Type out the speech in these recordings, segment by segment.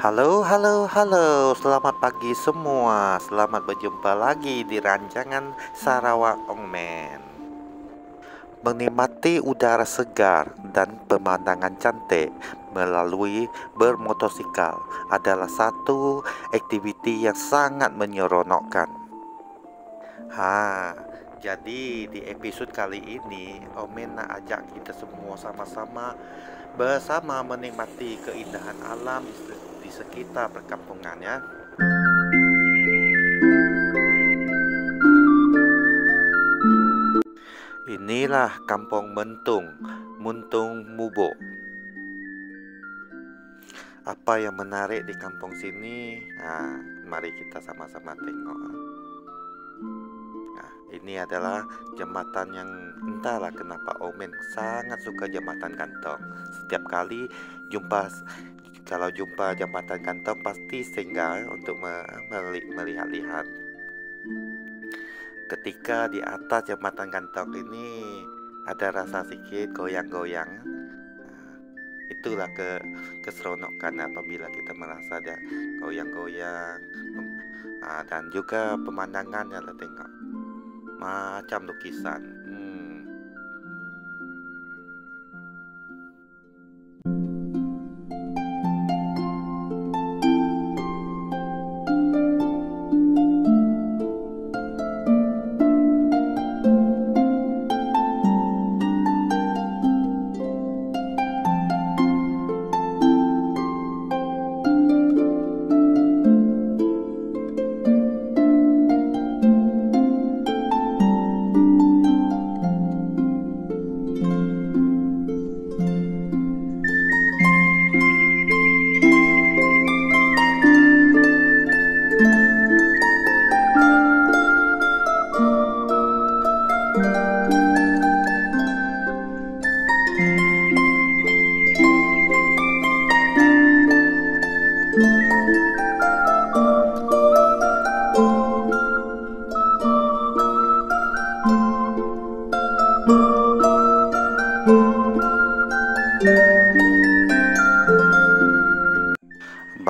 Halo, halo, halo, selamat pagi semua. Selamat berjumpa lagi di rancangan Sarawak Ongmen. Menikmati udara segar dan pemandangan cantik melalui bermotosikal adalah satu aktiviti yang sangat menyeronokkan. Ha, jadi di episode kali ini Omen nak ajak kita semua sama-sama bersama menikmati keindahan alam di sekitar perkampungannya. Inilah kampung Mentung, Muntung Mubo. Apa yang menarik di kampung sini? Nah, mari kita sama-sama tengok. Ini adalah jembatan yang entahlah kenapa Omen sangat suka jembatan kantong. Setiap kali jumpa kalau jumpa jambatan kantong pasti singgah untuk melihat-lihat. Ketika di atas jambatan kantong ini ada rasa sedikit goyang-goyang. Nah, itulah ke keseronokan apabila kita merasa ada goyang-goyang nah, dan juga pemandangan yang tengok macam lukisan.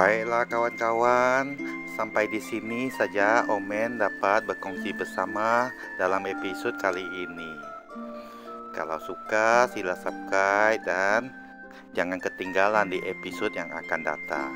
Baiklah kawan-kawan, sampai di sini saja Omen dapat berkongsi bersama dalam episode kali ini. Kalau suka sila subscribe dan jangan ketinggalan di episode yang akan datang.